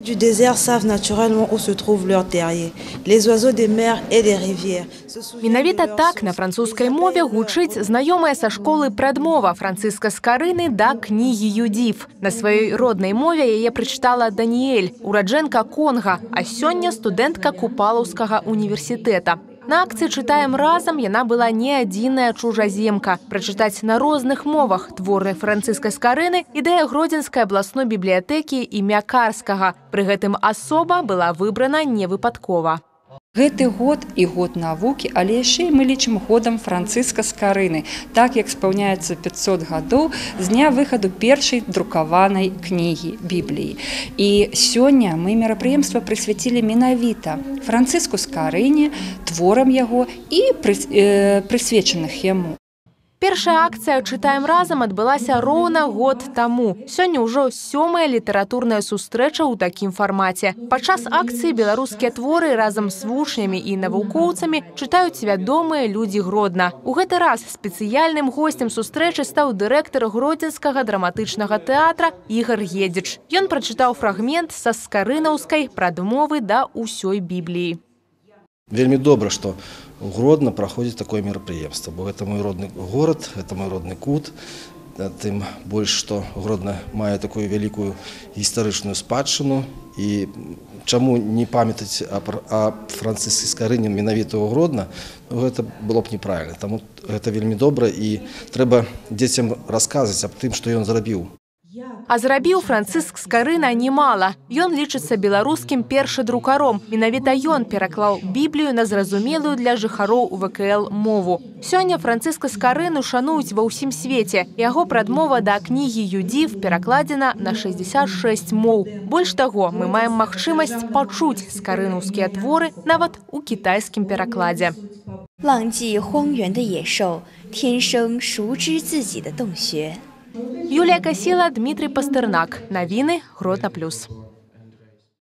Du désert savent naturellement où se trouvent leurs terriers. Les oiseaux des mers et des rivières. Менавіта так на французскай мове гучыць знаёмая са школы прадмова францыска скарыны да кнігі юдзіф. На сваёй роднай мове яе прачытала Даніэль, ураджэнка Конга, а сёння студэнтка купалаўскага універсітэта. На акцыі чытаем разам яна была не адзіная чужаземка. Прачытаць на розных мовах творы францыскай скарыны ідэя гродзенскай абласной бібліятэкі імя карскага. Пры гэтым асоба была выбрана невыпадкова. Гэты год і год навукі, але яшчэ мы лічым годам францыска скарыны, так як спаўняецца 500 гадоў з дня выхаду першай друкаванай кнігі бібліі. І сёння мы мерапрыемства прысвяцілі менавіта францыску скарыне, творам яго і э, прысвечаных яму. Першая акцыя чытаем разам адбылася роўна год таму. Сёння ўжо сёмая літаратурная сустрэча ў такім фармаце. Падчас акцыі беларускія творы разам з вучнямі і навукоўцамі чытаюць вядомыя людзі гродна. У гэты раз спецыяльным госцем сустрэчы стаў дырэктар гродзенскага драматычнага тэатра Ігар Едзіч. Ён прачытаў фрагмент са скарынаўскай прадмовы да ўсёй бібліі. Вельмі добра, што ў Гродна праходзіць такое мерапрыемства, бо гэта мой родны горад, гэта мой родны кут. Тым больш, што Гродна мае такую вялікую гістарычную спадчыну і чаму не памятаць аб, скарынін менавіта ў Гродна, ну, гэта было б неправільна. Таму гэта вельмі добра і трэба дзецям расказаць аб тым, што ён зрабіў. А зрабіў францыск скарына немала. Ён лічыцца беларускім першадрукаром. Менавіта ён пераклаў біблію на зразумелую для жыхароў ВКЛ мову. Сёння францыска скарыну шануюць ва ўсім свеце. Яго прадмова да кнігі Юдзіф перакладзена на 66 моў. Больш таго, мы маем магчымасць пачуць скарынаўскія творы нават у кітайскім перакладзе. 浪迹荒原的野兽，天生熟知自己的洞穴。 Юлія Касіла, Дмітрий Пастернак. Навіны Гродна Плюс.